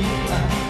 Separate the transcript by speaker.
Speaker 1: you.